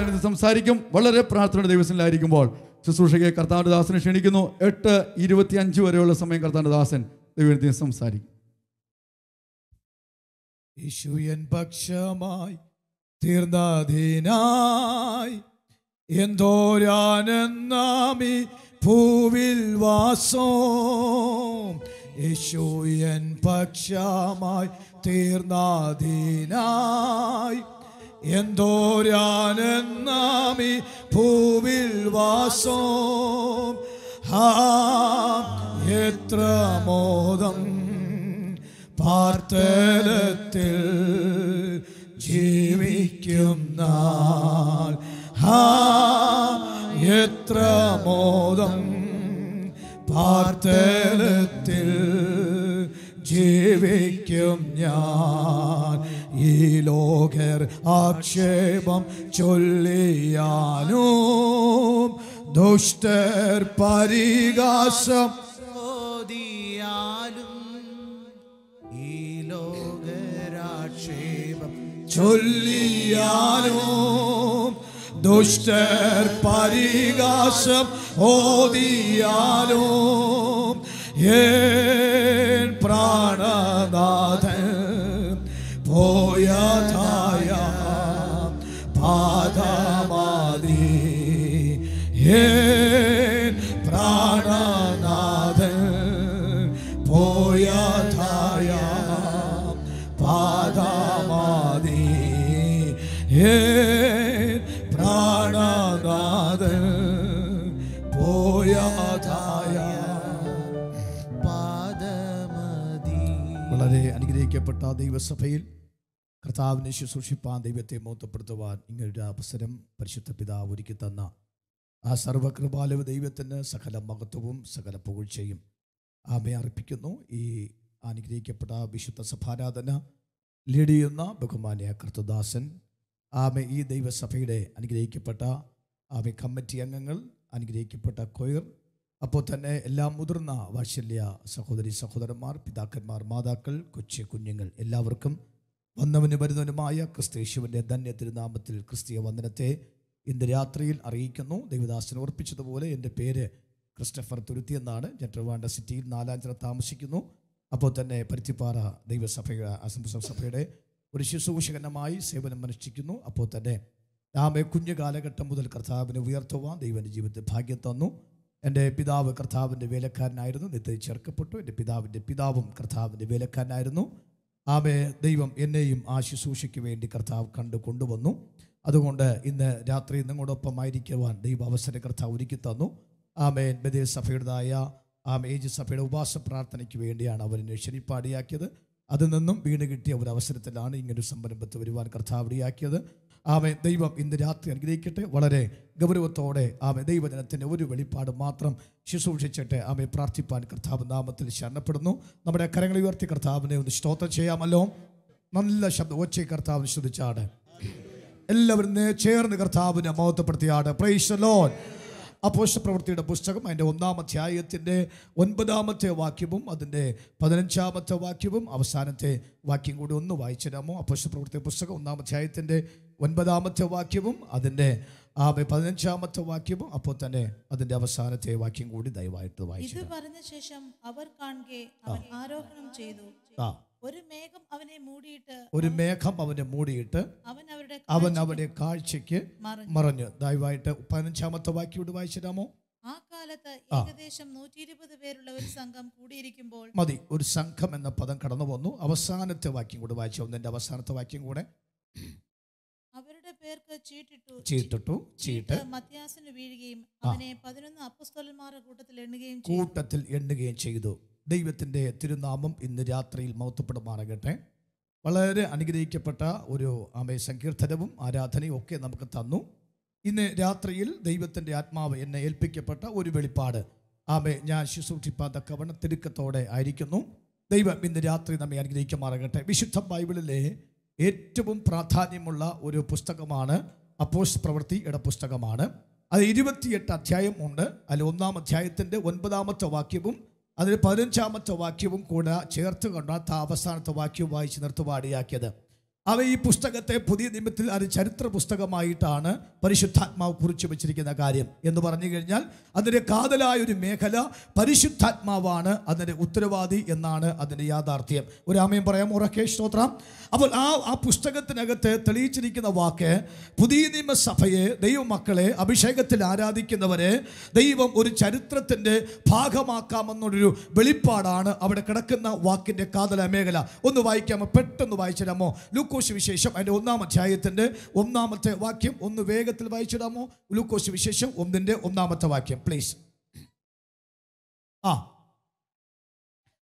വളരെ സംസാരിക്കും. വളരെ പ്രാർത്ഥനയുടെ ദിവസത്തിലായിരിക്കുമ്പോൾ ശുശ്രൂഷയ്ക്ക് കർത്താവിന്റെ ദാസനെ ക്ഷണിക്കുന്നു. എട്ട് ഇരുപത്തി അഞ്ച് വരെയുള്ള സമയം കർത്താവിന്റെ ദാസൻ ദൈവത്തിൽ സംസാരിക്കും. യേശുയൻ പക്ഷമായി തീർന്നതിനായി എന്തോരാനെന്നാമി ഭൂവിൽ വാസോ യേശുയൻ പക്ഷമായി തീർന്നതിനായി എന്തോരാനെന്നാമി ഭൂവിൽ വാസോ. എത്ര മോദം പാർത്തലത്തിൽ ജീവിക്കും നാൾ ദുഷ്ടർ പരിഹാസം ഓതിയാലും ഈ ലോകരാക്ഷേപം ചൊല്ലിയാലും ദുഷ്ടർ പരിഹാസം ഓതിയാലും ഏൻ പ്രാണനാഥൻ പോയതായ പ്രാണനാഥൻ പോയാതായ പാദമതി. വളരെ അനുഗ്രഹിക്കപ്പെട്ട ദൈവസഭയിൽ കർത്താവിനെ ശുശ്രൂഷിപ്പാൻ ദൈവത്തെ മോത്തപ്പെടുത്തുവാൻ ഇങ്ങനൊരു അവസരം പരിശുദ്ധ പിതാവ് ഒരുക്കി തന്ന ആ സർവകൃപാലവ ദൈവത്തിന് സകല മഹത്വവും സകല പുകഴ്ചയും ആമയെ അർപ്പിക്കുന്നു. ഈ അനുഗ്രഹിക്കപ്പെട്ട വിശുദ്ധ സഭാരാധന ലീഡ് ചെയ്യുന്ന ബഹുമാനിയ കർത്തദാസൻ ആമെ ഈ ദൈവസഭയുടെ അനുഗ്രഹിക്കപ്പെട്ട ആമെ കമ്മിറ്റി അംഗങ്ങൾ അനുഗ്രഹിക്കപ്പെട്ട കൊയർ. അപ്പോൾ തന്നെ എല്ലാ മുതിർന്ന വാത്സല്യ സഹോദരി സഹോദരന്മാർ പിതാക്കന്മാർ മാതാക്കൾ കൊച്ചു കുഞ്ഞുങ്ങൾ എല്ലാവർക്കും വന്നവന് വരുന്നവനുമായ ക്രിസ്തേശുവിന്റെ ധന്യ തിരുനാമത്തിൽ ക്രിസ്തീയ വന്ദനത്തെ ഇന്ന് രാത്രിയിൽ അറിയിക്കുന്നു. ദൈവദാസൻ ഓർപ്പിച്ചതുപോലെ എന്റെ പേര് ക്രിസ്റ്റഫർ തുരുത്തി എന്നാണ്. ഞാൻ സിറ്റിയിൽ നാലാഞ്ചിറ താമസിക്കുന്നു. അപ്പോൾ തന്നെ പരുത്തിപ്പാറ ദൈവസഭയുടെ അസംബ്ലി സഭയുടെ ഒരു ശുശ്രൂഷകനമായി സേവനം അനുഷ്ഠിക്കുന്നു. അപ്പോൾ തന്നെ നാമെ കുഞ്ഞു കാലഘട്ടം മുതൽ കർത്താവിനെ ഉയർത്തുവാൻ ദൈവന്റെ ജീവിതത്തിൽ ഭാഗ്യം തന്നു. എന്റെ പിതാവ് കർത്താവിന്റെ വേലക്കാരനായിരുന്നു. നിത്യ ചേർക്കപ്പെട്ടു. എന്റെ പിതാവിന്റെ പിതാവും കർത്താവിന്റെ വേലക്കാരനായിരുന്നു. ആമെ ദൈവം എന്നെയും ആ ശുശ്രൂഷയ്ക്ക് വേണ്ടി കർത്താവ് കണ്ടു കൊണ്ടുവന്നു. അതുകൊണ്ട് ഇന്ന് രാത്രി നിങ്ങളോടൊപ്പം ആയിരിക്കുവാൻ ദൈവ അവസര കർത്താവ് ഒരുക്കി തന്നു. ആമേൻ ബദേ സഭയുടേതായ ആമേജ് സഭയുടെ ഉപാസ പ്രാർത്ഥനയ്ക്ക് വേണ്ടിയാണ് അവരെന്നെ ക്ഷണിപ്പാടിയാക്കിയത് അതിൽ നിന്നും വീണ് കിട്ടിയ ഒരു അവസരത്തിലാണ് ഇങ്ങനൊരു സംരംഭത്ത് വരുവാൻ കർത്താവ് ഇടയാക്കിയത്. ആമേ ദൈവം ഇന്ന് രാത്രി അനുഗ്രഹിക്കട്ടെ. വളരെ ഗൗരവത്തോടെ ആമെ ദൈവജനത്തിന്റെ ഒരു വെളിപ്പാട് മാത്രം ശുശ്രൂഷിച്ചിട്ട് ആമെ പ്രാർത്ഥിപ്പാൻ കർത്താവ് നാമത്തിൽ ശരണപ്പെടുന്നു. നമ്മുടെ കരങ്ങൾ ഉയർത്തി കർത്താവിനെ ഒന്ന് സ്തോത്രം ചെയ്യാമല്ലോ. നല്ല ശബ്ദം. ഒച്ച കർത്താവിന് ശ്രദ്ധിച്ചാണ് എല്ലാവരും ചേർന്ന് കർത്താവിനെ മഹത്വപ്പെടുത്തിയാണ് പ്രൈസ് ലോൺ അപ്പോഷ പ്രവൃത്തിയുടെ പുസ്തകം അതിന്റെ ഒന്നാം അധ്യായത്തിന്റെ ഒൻപതാമത്തെ വാക്യവും അതിന്റെ പതിനഞ്ചാമത്തെ വാക്യവും അവസാനത്തെ വാക്യം കൂടി ഒന്ന് വായിച്ചു തരാമോ? അപ്പോസ്റ്റ പ്രവൃത്തി പുസ്തകം ഒന്നാം അധ്യായത്തിന്റെ ഒൻപതാമത്തെ വാക്യവും അതിന്റെ ആ പതിനഞ്ചാമത്തെ വാക്യവും അപ്പോൾ തന്നെ അതിന്റെ അവസാനത്തെ വാക്യം കൂടി ദയവായിട്ട് ഇത് വായിച്ചു പറഞ്ഞ ശേഷം അവർ കാണുകയെ ആരോഹണം ചെയ്തു. ആ. ഒരു മേഘം അവനെ മൂടിയിട്ട് ഒരു മേഘം അവനെ മൂടിയിട്ട് അവൻ അവരുടെ അവൻ അവരുടെ കാഴ്ചയ്ക്ക് മറഞ്ഞു. ദയവായിട്ട് പതിനഞ്ചാമത്തെ വാക്യം വായിച്ചിടാമോ? ആ കാലത്ത് ഏകദേശം നൂറ്റി ഇരുപത് പേരുള്ള ഒരു സംഘം കൂടിയിരിക്കുമ്പോൾ മതി. ഒരു സംഘം എന്ന പദം കടന്നു വന്നു അവസാനത്തെ വാക്യം കൂടെ വായിച്ചു ഒന്നിന്റെ അവസാനത്തെ വാക്യം കൂടെ. പേർക്ക് ചീട്ടിട്ടു ചീട്ടിട്ടു ചീട്ട് മത്യാസിന് വീഴുകയും അവനെ പതിനൊന്ന് അപ്പസ്തോലന്മാരുടെ കൂട്ടത്തിൽ എണ്ണുകയും ചെയ്തു. കൂട്ടത്തിൽ എണ്ണുകയും ചെയ്തു. ദൈവത്തിന്റെ തിരുനാമം ഇന്ന് രാത്രിയിൽ മൗത്തപ്പെടുമാറാകട്ടെ വളരെ അനുഗ്രഹിക്കപ്പെട്ട ഒരു ആമേ സങ്കീർത്തനവും ആരാധനയും ഒക്കെ നമുക്ക് തന്നു. ഇന്ന് രാത്രിയിൽ ദൈവത്തിന്റെ ആത്മാവ് എന്നെ ഏൽപ്പിക്കപ്പെട്ട ഒരു വെളിപ്പാട്. ആമേ ഞാൻ ശുശ്രൂഷിപ്പാത്ത കവണ തിരുക്കത്തോടെ ആയിരിക്കുന്നു. ദൈവം ഇന്ന് രാത്രി നമ്മെ അനുഗ്രഹിക്കുമാറാകട്ടെ. വിശുദ്ധ ബൈബിളിലെ ഏറ്റവും പ്രാധാന്യമുള്ള ഒരു പുസ്തകമാണ് അപ്പോസ് പ്രവൃത്തിയുടെ പുസ്തകമാണ്. അത് ഇരുപത്തിയെട്ട് അധ്യായം ഉണ്ട്. അതിൽ ഒന്നാം അധ്യായത്തിന്റെ ഒൻപതാമത്തെ വാക്യവും അതിൽ പതിനഞ്ചാമത്തെ വാക്യവും കൂടെ ചേർത്ത് കൊണ്ടാണ് അവസാനത്തെ വാക്യവും വായിച്ച് നിർത്തുപാടിയാക്കിയത് അവ ഈ പുസ്തകത്തെ പുതിയ നിയമത്തിൽ അത് ചരിത്ര പുസ്തകമായിട്ടാണ് പരിശുദ്ധാത്മാവ് കുറിച്ച് വെച്ചിരിക്കുന്ന കാര്യം എന്ന് പറഞ്ഞു കഴിഞ്ഞാൽ അതിന്റെ കാതലായ ഒരു മേഖല പരിശുദ്ധാത്മാവാണ് അതിന്റെ ഉത്തരവാദി എന്നാണ് അതിന്റെ യാഥാർത്ഥ്യം. ഒരു ആമയം പറയാം ഉറക്കെ സ്തോത്രം. അപ്പോൾ ആ ആ പുസ്തകത്തിനകത്ത് തെളിയിച്ചിരിക്കുന്ന വാക്ക് പുതിയ നിയമസഭയെ ദൈവമക്കളെ അഭിഷേകത്തിൽ ആരാധിക്കുന്നവരെ ദൈവം ഒരു ചരിത്രത്തിന്റെ ഭാഗമാക്കാമെന്നുള്ളൊരു വെളിപ്പാടാണ് അവിടെ കിടക്കുന്ന വാക്കിന്റെ കാതല മേഖല. ഒന്ന് വായിക്കാമോ? പെട്ടെന്ന് വായിച്ചിടാമോ ലൂക്കോസ് വിശേഷം അതിന്റെ ഒന്നാം അധ്യായത്തിന്റെ ഒന്നാമത്തെ വാക്യം ഒന്ന് വേഗത്തിൽ വായിച്ചിടാമോ? ലൂക്കോസ് വിശേഷം ഒന്നിന്റെ ഒന്നാമത്തെ വാക്യം പ്ലീസ് ആ.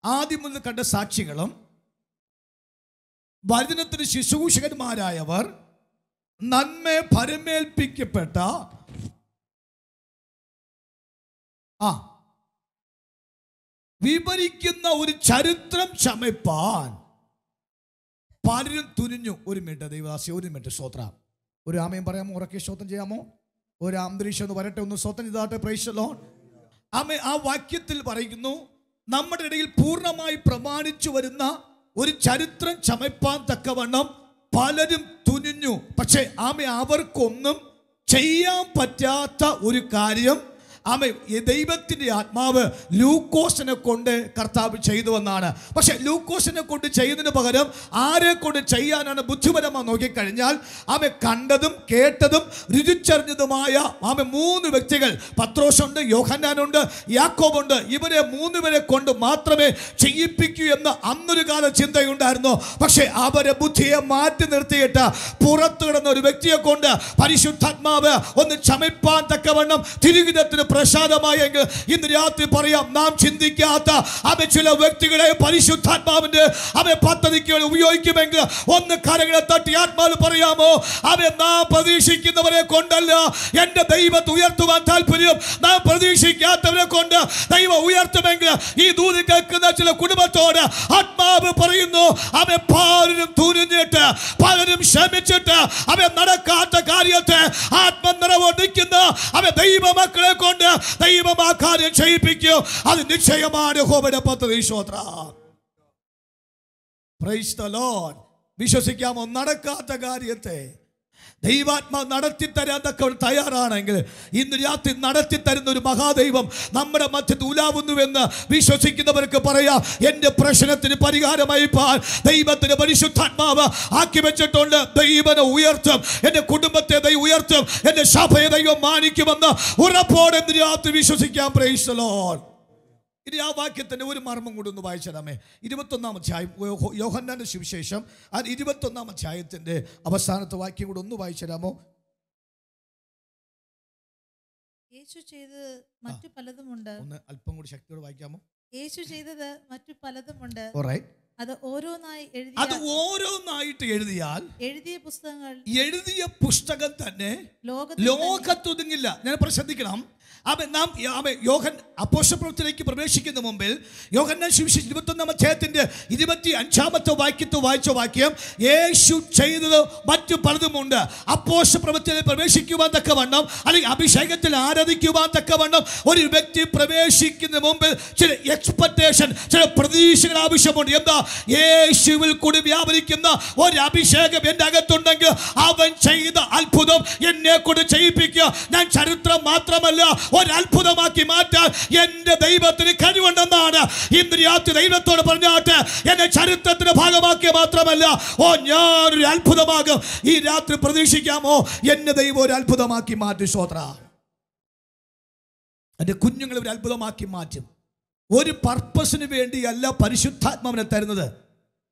ആദ്യം മുതൽ കണ്ട സാക്ഷികളും വചനത്തിന് ശുശ്രൂഷകന്മാരായവർ നന്മ പരമേൽപ്പിക്കപ്പെട്ട ആ. വിവരിക്കുന്ന ഒരു ചരിത്രം ചമയ്പ്പാൻ പലരും തുനിഞ്ഞു. ഒരു മിനിറ്റ് ദൈവദാസി ഒരു മിനിറ്റ് സ്തോത്ര. ഒരു ആമയും പറയാമോ? ഉറക്കെ സ്തോത്രം ചെയ്യാമോ? ഒരു അന്തരീക്ഷം ഒന്ന് വരട്ടെ ഒന്ന് സ്വത്തം ഇതാട്ടെ പ്രൈശലോ ആമ ആ വാക്യത്തിൽ പറയുന്നു നമ്മുടെ ഇടയിൽ പൂർണമായി പ്രമാണിച്ചു വരുന്ന ഒരു ചരിത്രം ചമയ്പ്പാൻ തക്കവണ്ണം പലരും തുനിഞ്ഞു. പക്ഷേ ആമ അവർക്കൊന്നും ചെയ്യാൻ പറ്റാത്ത ഒരു കാര്യം ആമ ദൈവത്തിന്റെ ആത്മാവ് ലൂക്കോസിനെ കൊണ്ട് കർത്താവ് ചെയ്തു എന്നാണ് പക്ഷെ ലൂക്കോസിനെ കൊണ്ട് ചെയ്യുന്നതിന് പകരം ആരെ കൊണ്ട് ചെയ്യാനാണ് ബുദ്ധിപരമായി നോക്കിക്കഴിഞ്ഞാൽ ആമ കണ്ടതും കേട്ടതും രുചിച്ചറിഞ്ഞതുമായ ആമ മൂന്ന് വ്യക്തികൾ. പത്രോസുണ്ട് യോഹന്നാനുണ്ട് യാക്കോബുണ്ട്. ഇവരെ മൂന്ന് പേരെ കൊണ്ട് മാത്രമേ ചെയ്യിപ്പിക്കൂ എന്ന് അന്നൊരു കാല ചിന്തയുണ്ടായിരുന്നു. പക്ഷേ അവരെ ബുദ്ധിയെ മാറ്റി നിർത്തിയിട്ട് പുറത്തു കിടന്ന ഒരു വ്യക്തിയെ കൊണ്ട് പരിശുദ്ധാത്മാവ് ഒന്ന് ക്ഷമിപ്പാൻ തക്കവണ്ണം തിരുവിധത്തിന് പ്രസാദമായെങ്കിൽ ഇന്ന് രാത്രി പറയാം നാം ചിന്തിക്കാത്ത അവ ചില വ്യക്തികളെ പരിശുദ്ധാത്മാവിന്റെ അവ പദ്ധതിക്ക് ഉപയോഗിക്കുമെങ്കിൽ ഒന്ന് കരകളെ തട്ടി ആത്മാവ് പറയാമോ? അവ നാം പ്രതീക്ഷിക്കുന്നവരെ കൊണ്ടല്ല. എന്റെ ദൈവത്തെ ഉയർത്തുവാൻ താല്പര്യം നാം പ്രതീക്ഷിക്കാത്തവരെ കൊണ്ട് ദൈവം ഉയർത്തുമെങ്കിൽ ഈ ദൂതി കേൾക്കുന്ന ചില കുടുംബത്തോട് ആത്മാവ് പറയുന്നു അവ പാലും തുനിഞ്ഞിട്ട് പലരും ശ്രമിച്ചിട്ട് അവ നടക്കാത്ത കാര്യത്തെ ആത്മനിറവ് നിൽക്കുന്ന. അവ ദൈവ മക്കളെ കൊണ്ട് ദൈവം ആ കാര്യം ചെയ്യിപ്പിക്കും. അത് നിശ്ചയമാണ് ഹോബയുടെ പദ്ധതി ശ്രോത്ര the Lord. വിശ്വസിക്കാമോ? നടക്കാത്ത കാര്യത്തെ. ദൈവാത്മാ നടത്തി തരാൻ തക്ക തയ്യാറാണെങ്കിൽ ഇന്ന് രാത്രി നടത്തി തരുന്ന ഒരു മഹാദൈവം നമ്മുടെ മധ്യത്ത് ഉലാവുന്നുവെന്ന് വിശ്വസിക്കുന്നവർക്ക് പറയാം. എന്റെ പ്രശ്നത്തിന് പരിഹാരമായി പാൽ ദൈവത്തിന് പരിശുദ്ധാത്മാവ് ആക്കി വെച്ചിട്ടുണ്ട്. ദൈവനെ ഉയർത്തും. എന്റെ കുടുംബത്തെ ദൈവം ഉയർത്തും. എന്റെ സഭയെ ദൈവം മാനിക്കുമെന്ന് ഉറപ്പോടെ രാത്രി വിശ്വസിക്കാൻ പ്രേക്ഷലോൺ ഇനി ആ വാക്യത്തിന്റെ ഒരു മർമ്മം കൂടി ഒന്ന് വായിച്ചതാമേ. ഇരുപത്തൊന്നാം അധ്യായം യോഹന്നാന്റെ സുവിശേഷം ആ ഇരുപത്തൊന്നാം അധ്യായത്തിന്റെ അവസാനത്തെ വാക്യം കൂടി ഒന്ന് വായിച്ചരാമോ യേശു ചെയ്തത് മറ്റു പലതുമുണ്ട്. ഒന്ന് അല്പം കൂടി ശക്തിയോടെ വായിക്കാമോ? യേശു ചെയ്തത് മറ്റു പലതുമുണ്ട്. അത് ഓരോന്നായി അത് എഴുതിയ ഓരോന്നായിട്ട് എഴുതിയാൽ എഴുതിയ പുസ്തകങ്ങൾ എഴുതിയ പുസ്തകം തന്നെ ലോകത്തൊതുങ്ങില്ല. ഞാൻ ഇപ്പോൾ ശ്രദ്ധിക്കണം. അവൻ നാം യോഹൻ അപ്പോഷപ്രവത്തിലേക്ക് പ്രവേശിക്കുന്ന മുമ്പിൽ യോഹന്നാൻ ശിവശേഷി ഇരുപത്തൊന്നാം അധ്യായത്തിന്റെ ഇരുപത്തി അഞ്ചാമത്തെ വാക്യത്തെ വായിച്ച വാക്യം യേശു ചെയ്തത് മറ്റു പലതുമുണ്ട് അപ്പോഷപ്രവത്തിലേക്ക് പ്രവേശിക്കുവാൻ തക്കവണ്ണം അല്ലെങ്കിൽ അഭിഷേകത്തിൽ ആരാധിക്കുവാൻ തക്കവണ്ണം ഒരു വ്യക്തി പ്രവേശിക്കുന്ന മുമ്പിൽ ചില എക്സ്പെക്ടേഷൻ ചില പ്രതീക്ഷകൾ ആവശ്യമുണ്ട്. എന്താ? യേശുവിൽ കൂടി വ്യാപരിക്കുന്ന ഒരു അഭിഷേകം എന്റെ അകത്തുണ്ടെങ്കിൽ അവൻ ചെയ്ത അത്ഭുതം എന്നെ കൊണ്ട് ചെയ്യിപ്പിക്കുക. ഞാൻ ചരിത്രം മാത്രമല്ല ഒരു അത്ഭുതമാക്കി മാറ്റാൻ എന്റെ ദൈവത്തിന് കഴിവുണ്ടെന്നാണ്. ഇന്ന് രാത്രി ദൈവത്തോട് പറഞ്ഞാട്ട് എന്നെ ചരിത്രത്തിന്റെ ഭാഗമാക്കിയ മാത്രമല്ല. ഓ ഞാനൊരു അത്ഭുതമാകും. ഈ രാത്രി പ്രതീക്ഷിക്കാമോ? എന്നെ ദൈവം ഒരു അത്ഭുതമാക്കി മാറ്റി ശ്രോത്ര എന്റെ കുഞ്ഞുങ്ങളെ ഒരു അത്ഭുതമാക്കി മാറ്റും. ഒരു പർപ്പസിന് വേണ്ടിയല്ല പരിശുദ്ധാത്മാവിനെ തരുന്നത്.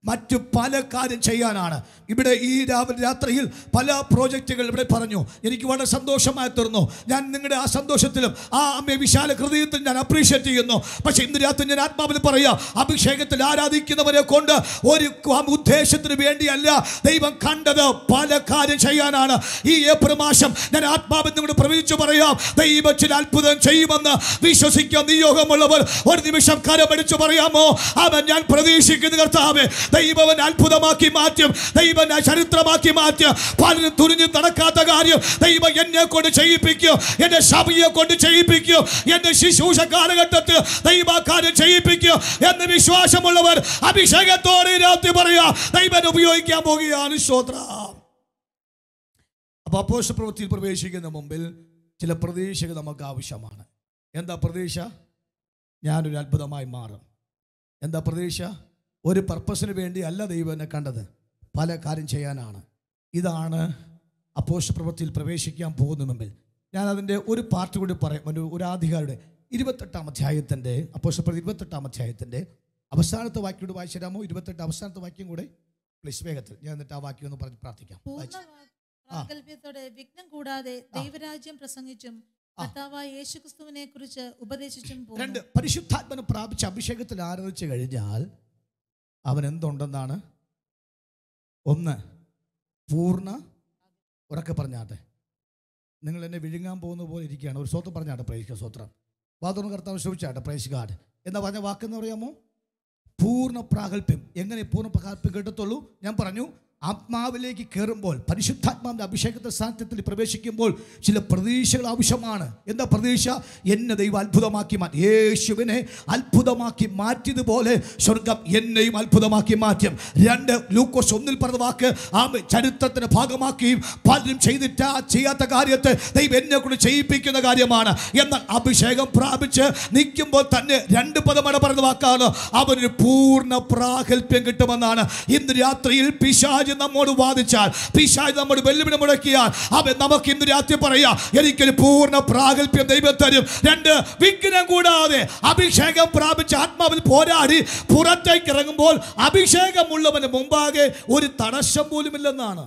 മറ്റു പല കാര്യം ചെയ്യാനാണ്. ഇവിടെ ഈ രാവിലെ രാത്രിയിൽ പല പ്രോജക്റ്റുകൾ ഇവിടെ പറഞ്ഞു. എനിക്ക് വളരെ സന്തോഷമായി തീർന്നു. ഞാൻ നിങ്ങളുടെ ആ സന്തോഷത്തിലും ആ അമ്മയെ വിശാല ഹൃദയത്തിൽ ഞാൻ അപ്രീഷിയേറ്റ് ചെയ്യുന്നു. പക്ഷേ ഇന്ന് രാത്രി ഞാൻ ആത്മാവിൽ പറയാം അഭിഷേകത്തിൽ ആരാധിക്കുന്നവരെ കൊണ്ട് ഒരു ഉദ്ദേശത്തിന് വേണ്ടിയല്ല ദൈവം കണ്ടത് പല കാര്യം ചെയ്യാനാണ്. ഈ ഏപ്രിൽ മാസം ഞാൻ ആത്മാവിൽ നിങ്ങളുടെ പ്രവചിച്ചു പറയാം ദൈവം ചില അത്ഭുതം ചെയ്യുമെന്ന് വിശ്വസിക്കാൻ നിയോഗമുള്ളവർ ഒരു നിമിഷം കരമടിച്ചു പറയാമോ? അവൻ ഞാൻ പ്രതീക്ഷിക്കുന്ന കർത്താവ് ദൈവവൻ അത്ഭുതമാക്കി മാറ്റും. ദൈവം ചരിത്രമാക്കി മാറ്റും. പലരും തുരിഞ്ഞു നടക്കാത്ത കാര്യം ദൈവം എന്നെ കൊണ്ട് ചെയ്യിപ്പിക്കും. എന്റെ സഭയെ കൊണ്ട് ചെയ്യിപ്പിക്കും. എന്റെ ശുശ്രൂഷ കാലഘട്ടത്തിൽ ദൈവക്കാരെ ചെയ്യിപ്പിക്കും എന്ന് വിശ്വാസമുള്ളവർ അഭിഷേകത്തോടെ രാത്രി പറയുക ദൈവം ഉപയോഗിക്കാൻ പോകുകയാണ് ശ്രോത്ര അപ്പോൾ അപ്പോഷ പ്രവൃത്തിയിൽ പ്രവേശിക്കുന്ന മുമ്പിൽ ചില പ്രതീക്ഷകൾ നമുക്ക് ആവശ്യമാണ്. എന്താ പ്രതീക്ഷ? ഞാനൊരു അത്ഭുതമായി മാറും. എന്താ പ്രതീക്ഷ? ഒരു പർപ്പസിന് വേണ്ടി അല്ല ദൈവം എന്നെ കണ്ടത്. പല കാര്യം ചെയ്യാനാണ്. ഇതാണ് അപ്പോഷ പ്രവൃത്തിയിൽ പ്രവേശിക്കാൻ പോകുന്ന മുമ്പിൽ. ഞാൻ അതിന്റെ ഒരു പാർട്ട് കൂടി പറയാം. ഒരു ഒരു ആധികാരുടെ ഇരുപത്തെട്ടാം അധ്യായത്തിന്റെ അപ്പോഷ പ്രവൃത്തി ഇരുപത്തെട്ടാം അധ്യായത്തിന്റെ അവസാനത്തെ വാക്യോട് വായിച്ചു തരാമോ? ഇരുപത്തെട്ട് അവസാനത്തെ വാക്യം കൂടെ? പ്ലീസ് വേഗത്തിൽ. ഞാൻ എന്നിട്ട് ആ വാക്യം ഒന്ന് പറഞ്ഞ് പ്രാർത്ഥിക്കാം. പ്രാഗൽഭ്യത്തോടെ വിഘ്നം കൂടാതെ ദൈവരാജ്യം പ്രസംഗിച്ചും യേശുക്രിസ്തുവിനെ കുറിച്ച് ഉപദേശിച്ചും രണ്ട് പരിശുദ്ധാത്മന പ്രാപിച്ച പ്രാപിച്ച് അഭിഷേകത്തിൽ ആരാധിച്ചു കഴിഞ്ഞാൽ അവൻ എന്തുണ്ടെന്നാണ് ഒന്ന് പൂർണ ഉറക്കെ പറഞ്ഞാട്ടെ. നിങ്ങൾ എന്നെ വിഴുങ്ങാൻ പോകുന്ന പോലെ ഇരിക്കുകയാണ്. ഒരു സ്വത്രം പറഞ്ഞാട്ടെ പ്രൈസ് സ്വത്രം. വാതുറന്ന് കർത്താവ് ശ്രമിച്ചാട്ടെ പ്രൈസ് എന്നാ പറഞ്ഞ വാക്കെന്ന് പറയാമോ പൂർണ പ്രാഗൽഭ്യം. എങ്ങനെ പൂർണ പ്രാഗൽഭ്യം കിട്ടത്തുള്ളൂ ഞാൻ പറഞ്ഞു ആത്മാവിലേക്ക് കയറുമ്പോൾ പരിശുദ്ധാത്മാവിന്റെ അഭിഷേകത്തെ സാന്നിധ്യത്തിൽ പ്രവേശിക്കുമ്പോൾ ചില പ്രതീക്ഷകൾ ആവശ്യമാണ്. എന്താ പ്രതീക്ഷ? എന്നെ ദൈവം അത്ഭുതമാക്കി മാറ്റി. യേശുവിനെ അത്ഭുതമാക്കി മാറ്റിയതുപോലെ സ്വർഗം എന്നെയും അത്ഭുതമാക്കി മാറ്റും. രണ്ട് ലൂക്കോസ് ഒന്നിൽ പറഞ്ഞ വാക്ക് ആ ചരിത്രത്തിന് ഭാഗമാക്കിയും പലരും ചെയ്തിട്ട് ചെയ്യാത്ത കാര്യത്തെ ദൈവം എന്നെ കൊണ്ട് ചെയ്യിപ്പിക്കുന്ന കാര്യമാണ്. എന്നാൽ അഭിഷേകം പ്രാപിച്ച് നിൽക്കുമ്പോൾ തന്നെ രണ്ട് പദമാണ് പറഞ്ഞ വാക്കാണ്. അവനൊരു പൂർണ പ്രാഗൽഭ്യം കിട്ടുമെന്നാണ്. ഇന്ന് രാത്രിയിൽ പിശാജ് നമ്മോട് വാദിച്ചാൽ പിശാജ് നമ്മുടെ വെല്ലുവിളി മുടക്കിയാൽ അവൻ നമുക്ക് ഇന്ന് രാത്രി പറയാം എനിക്കൊരു പൂർണ പ്രാഗൽഭ്യം ദൈവം തരും. രണ്ട് വിഘ്നം കൂടാതെ അഭിഷേകം പ്രാപിച്ച ആത്മാവിൽ പോരാടി പുറത്തേക്ക് ഇറങ്ങുമ്പോൾ അഭിഷേകമുള്ളവന് മുമ്പാകെ ഒരു തടസ്സം പോലുമില്ലെന്നാണ്.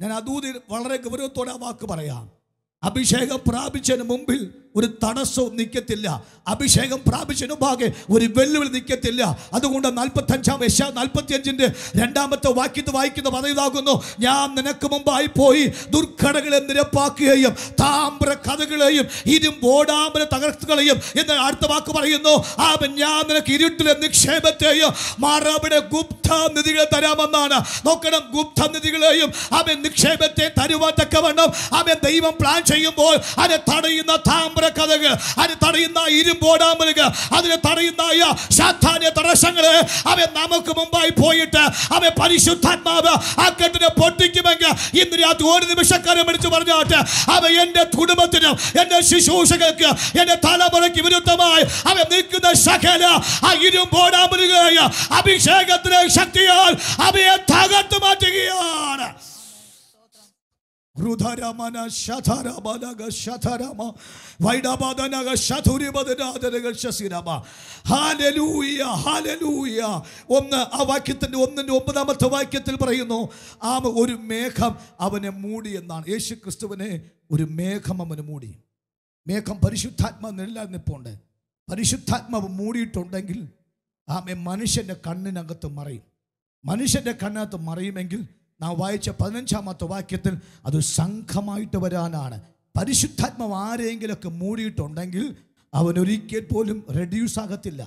ഞാൻ അതൂതി വളരെ ഗൗരവത്തോടെ ആ വാക്ക് പറയാം. അഭിഷേകം പ്രാപിച്ചതിന് മുമ്പിൽ ഒരു തടസ്സവും നിൽക്കത്തില്ല അഭിഷേകം പ്രാപിച്ചതിനു മുമ്പാകെ ഒരു വെല്ലുവിളി നിൽക്കത്തില്ല അതുകൊണ്ട് നാൽപ്പത്തഞ്ചാം യശ നാൽപ്പത്തി അഞ്ചിന്റെ രണ്ടാമത്തെ വാക്യത്ത് വായിക്കുന്ന പദവിതാകുന്നു ഞാൻ നിനക്ക് മുമ്പായി പോയി ദുർഘടകളെ നിരപ്പാക്കുകയും താമ്ര കഥകളെയും ഇരുമ്പോടാമ്പര തകർത്തുകളെയും എന്ന് അടുത്ത വാക്ക് പറയുന്നു അവൻ ഞാൻ നിനക്ക് ഇരുട്ടിലെ നിക്ഷേപത്തെയും മറവിടെ ഗുപ്ത നിധികളെ തരാമെന്നാണ്. നോക്കണം ഗുപ്ത നിധികളെയും അവൻ നിക്ഷേപത്തെ തരുവാൻ തക്കവണ്ണം. അവൻ ദൈവം പ്ലാൻ ചെയ്യുമ്പോൾ അതിനെ തടയുന്ന താമ്ര കഥകൾ അതിന് തടയുന്ന ഇരുമ്പോടാമ്പലുകൾ അതിനെ തടയുന്ന സാധാന്യ തടസ്സങ്ങൾ അവൻ നമുക്ക് മുമ്പായി പോയിട്ട് അവൻ പരിശുദ്ധാത്മാവ് ആ കെട്ടിനെ പൊട്ടിക്കുമെങ്കിൽ ഇന്ന് രാത്രി ഒരു നിമിഷക്കാരം വിളിച്ചു പറഞ്ഞാട്ട് അവ എന്റെ കുടുംബത്തിനും എന്റെ ശുശ്രൂഷകൾക്ക് എന്റെ തലമുറയ്ക്ക് വിരുദ്ധമായി അവൻ നിൽക്കുന്ന ശകല ആ ഇരുമ്പോടാമ്പലുകളായ അഭിഷേകത്തിന് ശക്തിയാൽ അവയെ തകർത്ത് മാറ്റുകയാണ്. ഒന്ന് ആ വാക്യത്തിന്റെ ഒന്നിന്റെ ഒമ്പതാമത്തെ വാക്യത്തിൽ പറയുന്നു ആ ഒരു മേഘം അവനെ മൂടി എന്നാണ്. യേശു ക്രിസ്തുവിനെ ഒരു മേഘം അവന് മൂടി. മേഘം പരിശുദ്ധാത്മ നിലനിൽപ്പുണ്ട് പരിശുദ്ധാത്മാവ് മൂടിയിട്ടുണ്ടെങ്കിൽ ആമെ മനുഷ്യന്റെ കണ്ണിനകത്ത് മറയും. മനുഷ്യന്റെ കണ്ണകത്ത് മറയുമെങ്കിൽ നാം വായിച്ച പതിനഞ്ചാമത്തെ വാക്യത്തിൽ അത് സംഘമായിട്ട് വരാനാണ്. പരിശുദ്ധാത്മാവ് ആരെങ്കിലൊക്കെ മൂടിയിട്ടുണ്ടെങ്കിൽ അവൻ ഒരിക്കൽ പോലും റെഡ്യൂസ് ആകത്തില്ല.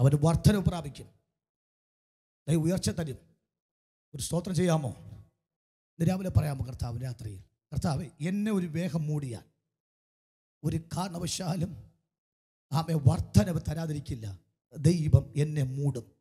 അവൻ വർധന പ്രാപിക്കും. ദൈവം ഉയർച്ച തരും. ഒരു സ്തോത്രം ചെയ്യാമോ? രാവിലെ പറയാമോ കർത്താവ് രാത്രിയിൽ? കർത്താവ് എന്നെ ഒരു വേഗം മൂടിയാൽ. ഒരു കാരണവശാലും ആമെ വർധനവ് തരാതിരിക്കില്ല. ദൈവം എന്നെ മൂടും.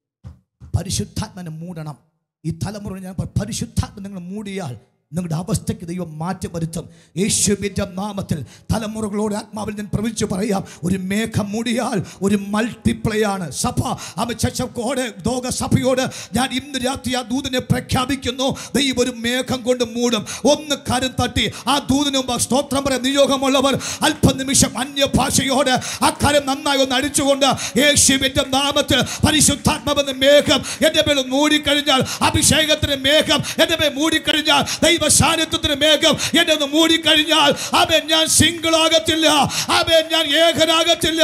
പരിശുദ്ധാത്മനെ മൂടണം. ഈ തലമുറ ഞാൻ പരിശുദ്ധാത്മ നിങ്ങൾ മൂടിയാൽ നിങ്ങളുടെ അവസ്ഥയ്ക്ക് ദൈവം മാറ്റം വരുത്തും. യേശുവിന്റെ നാമത്തിൽ തലമുറകളോട് ആത്മാവിൽ ഞാൻ പ്രവചിച്ചു പറയാം ഒരു മേഘം മൂടിയാൽ ഒരു മൾട്ടിപ്ലൈ ആണ് സഭ. അമച്ചോട് ലോക സഭയോട് ഞാൻ ഇന്ന് രാത്രി ആ ദൂതനെ പ്രഖ്യാപിക്കുന്നു. ദൈവം ഒരു മേഘം കൊണ്ട് മൂടും. ഒന്ന് കരം തട്ടി ആ ദൂതന് മുമ്പ് സ്തോത്രം പറയാൻ നിയോഗമുള്ളവർ അല്പനിമിഷം അന്യഭാഷയോട് ആ കരം നന്നായി ഒന്ന് അടിച്ചുകൊണ്ട് യേശുവിന്റെ നാമത്തിൽ പരിശുദ്ധാത്മാവെന്ന മേഘം എന്റെ മേൽ മൂടിക്കഴിഞ്ഞാൽ അഭിഷേകത്തിന് മേഘം എന്റെ മേൽ മൂടിക്കഴിഞ്ഞാൽ ദൈവ ദൈവ സാന്നിധ്യത്തിന് മേഘം എന്നെ മൂടിക്കഴിഞ്ഞാൽ അവൻ ഞാൻ സിംഗിൾ ആകത്തില്ല അവൻ ഞാൻ ഏകനാകത്തില്ല.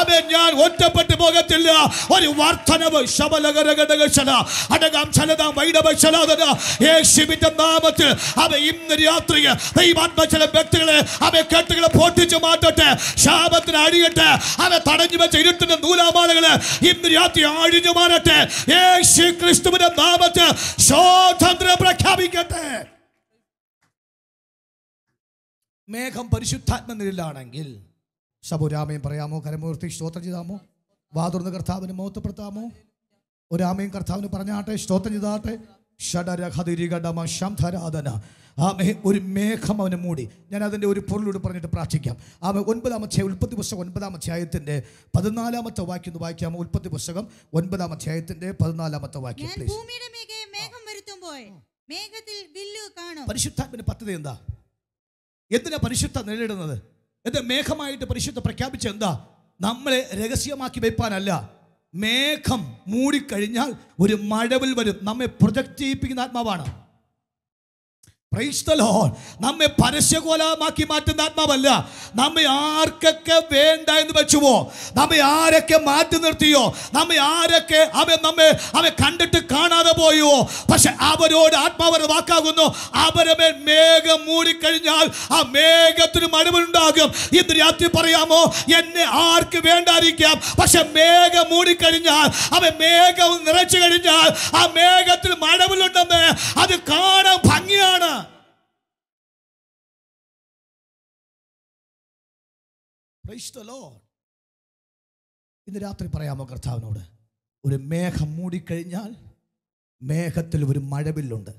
അവൻ ഞാൻ ഒറ്റപ്പെട്ടു പോകത്തില്ല. ഒരു വർധനവ് ശബലകരകടകശല അടകാം ചലതാം വൈഡവശലാതന യേശുവിന്റെ നാമത്തിൽ. അവ ഇന്ന് രാത്രി ദൈവാത്മ ചില വ്യക്തികളെ അവ കെട്ടുകളെ പൊട്ടിച്ചു മാറ്റട്ടെ ശാപത്തിന് അഴിയട്ടെ അവ തടഞ്ഞു വെച്ച ഇരുട്ടിന്റെ നൂലാമാലകളെ ഇന്ന് രാത്രി അഴിഞ്ഞു മാറട്ടെ. യേശു ക്രിസ്തുവിന്റെ നാമത്തിൽ സ്വാതന്ത്ര്യം പ്രഖ്യാപിക്കട്ടെ. മേഘം പരിശുദ്ധാത്മ പരിശുദ്ധാത്മനിലാണെങ്കിൽ ശബുരാമയും പറയാമോ കരമൂർത്തി സ്തോത്രം ചെയ്താമോ? വാതുർന്ന് കർത്താവിന് മോത്തപ്പെടുത്താമോ ഒരാമയും കർത്താവിന് പറഞ്ഞാട്ടെ സ്തോത്രം ചെയ്താട്ടെ. ഷഡരഹതിരികടമ ശംധരാധന ആമേ ഒരു മേഘം അവനെ മൂടി. ഞാൻ അതിന്റെ ഒരു പൊരുളോട് പറഞ്ഞിട്ട് പ്രാർത്ഥിക്കാം. ആമേ ഒൻപതാമത്തെ ഉൽപ്പത്തി പുസ്തകം ഒൻപതാം അധ്യായത്തിന്റെ പതിനാലാമത്തെ വാക്യം ഒന്ന് വായിക്കാമോ ഉൽപ്പത്തി പുസ്തകം ഒൻപതാം അധ്യായത്തിന്റെ പതിനാലാമത്തെ വാക്യം പ്ലീസ് ഭൂമിയുടെ മേഘം വരുത്തുമ്പോൾ മേഘത്തിൽ വില്ലു കാണും. പരിശുദ്ധാത്മന്റെ പദ്ധതി എന്താ? എന്തിനാ പരിശുദ്ധ നേരിടുന്നത് എന്താ മേഘമായിട്ട് പരിശുദ്ധ പ്രഖ്യാപിച്ച എന്താ? നമ്മളെ രഹസ്യമാക്കി വെപ്പാനല്ല മേഘം മൂടിക്കഴിഞ്ഞാൽ ഒരു മഴവിൽ വരും. നമ്മെ പ്രൊജക്റ്റ് ചെയ്യിപ്പിക്കുന്ന ആത്മാവാണ്. നമ്മെ പരസ്യകോലമാക്കി മാറ്റുന്ന ആത്മാവല്ല. നമ്മെ ആർക്കൊക്കെ വേണ്ട എന്ന് വെച്ചുവോ? നമ്മെ ആരൊക്കെ മാറ്റി നിർത്തിയോ? നമ്മെ ആരൊക്കെ അവൻ നമ്മെ അവൻ കണ്ടിട്ട് കാണാതെ പോയോ? പക്ഷെ അവരോട് ആത്മാവരുടെ വാക്കാകുന്നു. അവരമേ മേഘം മൂടിക്കഴിഞ്ഞാൽ ആ മേഘത്തിന് മഴവുണ്ടാകും ഇന്ന് രാത്രി പറയാമോ? എന്നെ ആർക്ക് വേണ്ടായിരിക്കാം പക്ഷെ മേഘം മൂടിക്കഴിഞ്ഞാൽ അവൻ മേഘം നിറച്ചു കഴിഞ്ഞാൽ ആ മേഘത്തിൽ മഴവിലുണ്ടെന്ന് അത് കാണാൻ ഭംഗിയാണ്. ഇന്ന് രാത്രി പറയാമോ കർത്താവിനോട്? ഒരു മേഘം മൂടിക്കഴിഞ്ഞാൽ മേഘത്തിൽ ഒരു മഴവില്ലുണ്ട്.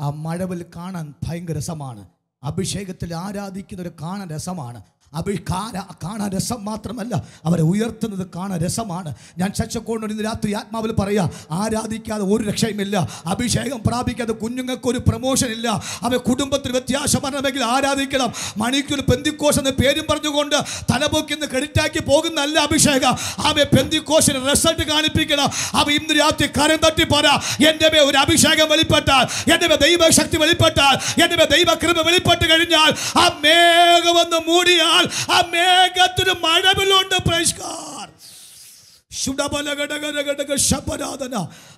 ആ മഴവിൽ കാണാൻ ഭയങ്കര രസമാണ്. അഭിഷേകത്തിൽ ആരാധിക്കുന്ന ഒരു കാണാൻ രസമാണ്. അഭി കാണാ കാണാൻ രസം മാത്രമല്ല അവരെ ഉയർത്തുന്നത് കാണാൻ രസമാണ്. ഞാൻ ശശക്കോണ്ട് ഇന്ന് രാത്രി ആത്മാവിൽ പറയാ ആരാധിക്കാതെ ഒരു രക്ഷയുമില്ല അഭിഷേകം പ്രാപിക്കാതെ കുഞ്ഞുങ്ങൾക്ക് ഒരു പ്രമോഷൻ ഇല്ല. അവ കുടുംബത്തിൽ വ്യത്യാസം വരണമെങ്കിൽ ആരാധിക്കണം. മണിക്കൂർ പെന്തിക്കോശ് എന്ന് പേരും പറഞ്ഞുകൊണ്ട് തലപൊക്കിന്ന് ക്രെഡിറ്റാക്കി പോകുന്നല്ല അഭിഷേകം. അവ പെന്തിക്കോശിന് റിസൾട്ട് കാണിപ്പിക്കണം. അവ ഇന്ന് രാത്രി കരം തട്ടി പറ എന്റെ മേ ഒരു അഭിഷേകം വെളിപ്പെട്ടാൽ എന്റെ മേ ദൈവശക്തി വെളിപ്പെട്ടാൽ എന്റെ മേ ദൈവകൃപ വെളിപ്പെട്ട് കഴിഞ്ഞാൽ ആ മേഘമെന്ന് മൂടിയാൽ ആ മേഘത്തിന് മഴവിലുണ്ട്.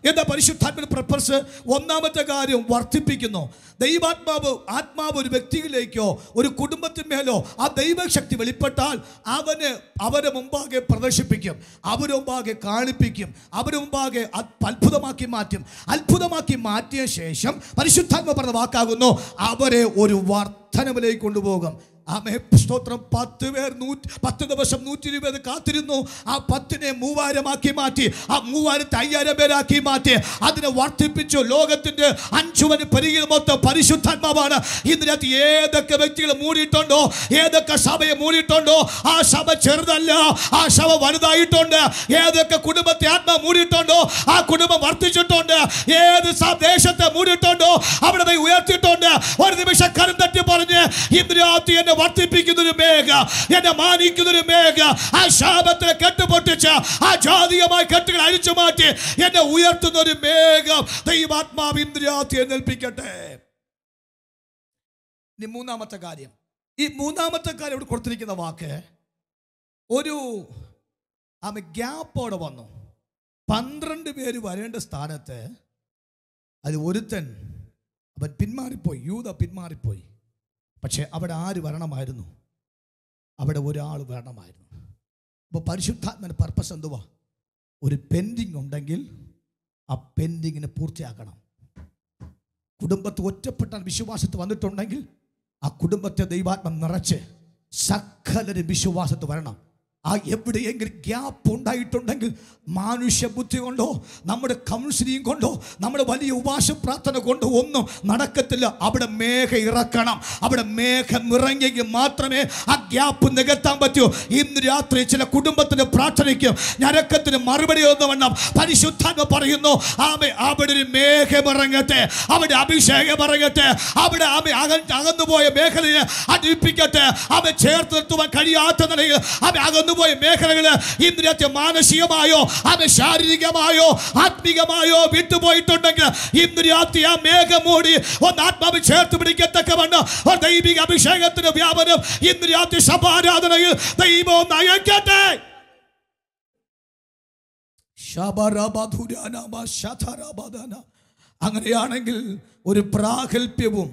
എന്ന പരിശുദ്ധാത്മ പ്രപ്പസ് ഒന്നാമത്തെ കാര്യം വർദ്ധിപ്പിക്കുന്നു. ദൈവാത്മാവ് ആത്മാവ് ഒരു വ്യക്തിയിലേക്കോ ഒരു കുടുംബത്തിന്മേലോ ആ ദൈവശക്തി വെളിപ്പെട്ടാൽ അവന് അവരെ മുമ്പാകെ പ്രദർശിപ്പിക്കും. അവരെ മുമ്പാകെ കാണിപ്പിക്കും. അവരെ മുമ്പാകെ അത് അത്ഭുതമാക്കി മാറ്റും. അത്ഭുതമാക്കി മാറ്റിയ ശേഷം പരിശുദ്ധാത്മ പറഞ്ഞ വാക്കാകുന്നു അവരെ ഒരു വർധനവിലേക്ക് കൊണ്ടുപോകും. ആമേ സ്തോത്രം. പത്ത് പേർ നൂറ്റി പത്ത് ദിവസം നൂറ്റി ഇരുപത് കാത്തിരുന്നു. ആ പത്തിനെ മൂവായിരമാക്കി മാറ്റി ആ മൂവായിരത്തി അയ്യായിരം പേരാക്കി മാറ്റി. അതിനെ വർദ്ധിപ്പിച്ചു. ലോകത്തിന്റെ അഞ്ചുവന് പരികിൽ മൊത്തം പരിശുദ്ധാത്മാവാണ്. ഇതിനകത്ത് ഏതൊക്കെ വ്യക്തികൾ മൂടിയിട്ടുണ്ടോ? ഏതൊക്കെ സഭയെ മൂടിയിട്ടുണ്ടോ? ആ സഭ ചെറുതല്ല. ആ സഭ വലുതായിട്ടുണ്ട്. ഏതൊക്കെ കുടുംബത്തെ ആത്മ മൂടിയിട്ടുണ്ടോ? ആ കുടുംബം വർദ്ധിച്ചിട്ടുണ്ട്. ഏത് ദേശത്തെ മൂടിയിട്ടുണ്ടോ? അവിടെ ഉയർത്തിയിട്ടുണ്ട്. ഒരു നിമിഷം കരം പറഞ്ഞ് ഇന്ന് രാത്രി എന്നെ വർദ്ധിപ്പിക്കുന്നൊരു മേഘ എന്നെ മാനിക്കുന്നൊരു മേഘ ആ ശാപത്തിനെ കെട്ടുപൊട്ടിച്ച് ആ ജാതീയമായ കെട്ടുകൾ അഴിച്ചു മാറ്റി എന്നെ ഉയർത്തുന്ന ഒരു മേഘം ദൈവാത്മാവ് ഇന്ന് നൽപ്പിക്കട്ടെ മൂന്നാമത്തെ കാര്യം. ഈ മൂന്നാമത്തെ കാര്യം ഇവിടെ കൊടുത്തിരിക്കുന്ന വാക്ക് ഒരു ആമ ഗ്യാപ്പോടെ വന്നു. പന്ത്രണ്ട് പേര് വരേണ്ട സ്ഥാനത്ത് അത് ഒരുത്തൻ അവൻ പിന്മാറിപ്പോയി യൂത പിന്മാറിപ്പോയി. പക്ഷെ അവിടെ ആര് വരണമായിരുന്നു? അവിടെ ഒരാൾ വരണമായിരുന്നു. അപ്പോൾ പരിശുദ്ധാത്മന പർപ്പസ് എന്തുവാ? ഒരു പെൻഡിങ് ഉണ്ടെങ്കിൽ ആ പെൻഡിങ്ങിനെ പൂർത്തിയാക്കണം. കുടുംബത്ത് ഒറ്റപ്പെട്ട വിശ്വാസത്ത് വന്നിട്ടുണ്ടെങ്കിൽ ആ കുടുംബത്തെ ദൈവാത്മം നിറച്ച് സകലരും വിശ്വാസത്ത് വരണം. ആ എവിടെയെങ്കിലും ഗ്യാപ്പ് ഉണ്ടായിട്ടുണ്ടെങ്കിൽ മാനുഷ്യ ബുദ്ധി കൊണ്ടോ നമ്മുടെ കൗൺസിലിംഗ് കൊണ്ടോ നമ്മുടെ വലിയ ഉപാസ പ്രാർത്ഥന കൊണ്ടോ ഒന്നും നടക്കത്തില്ല. അവിടെ മേഘ ഇറക്കണം. അവിടെ മേഘം ഇറങ്ങിയെങ്കിൽ മാത്രമേ ആ ഗ്യാപ്പ് നികത്താൻ പറ്റൂ. ഇന്ന് രാത്രി ചില കുടുംബത്തിന് പ്രാർത്ഥനയ്ക്കും ഞരക്കത്തിന് മറുപടി ഒന്ന് വണ്ണം പരിശുദ്ധാത്മ പറയുന്നു ആമെ അവിടെ ഒരു മേഘം ഇറങ്ങട്ടെ. അവിടെ അഭിഷേകം ഇറങ്ങട്ടെ. അവിടെ ആമെ അക അകന്നുപോയ മേഖലയെ അടുപ്പിക്കട്ടെ. അവ ചേർത്ത് നിർത്തുവാൻ കഴിയാത്ത നിലയിൽ അവ അകന്നുപോയ വിട്ടുപോയ മേഖലകൾ ഇന്ന് മാനസികമായോ അത് ശാരീരികമായോ ആത്മീകമായോ വിട്ടുപോയിട്ടുണ്ടെങ്കിൽ ഇന്ന് രാത്രി ആ മേഘം മൂടി ഒന്ന് ആത്മാവ് ചേർത്ത് പിടിക്കത്തക്കവണ്ണം ഒരു ദൈവിക അഭിഷേകത്തിന് വ്യാപനം ഇന്ന് രാത്രി സഭാരാധനയിൽ ദൈവം ഒന്ന് അയക്കട്ടെ. അങ്ങനെയാണെങ്കിൽ ഒരു പ്രാഗൽഭ്യവും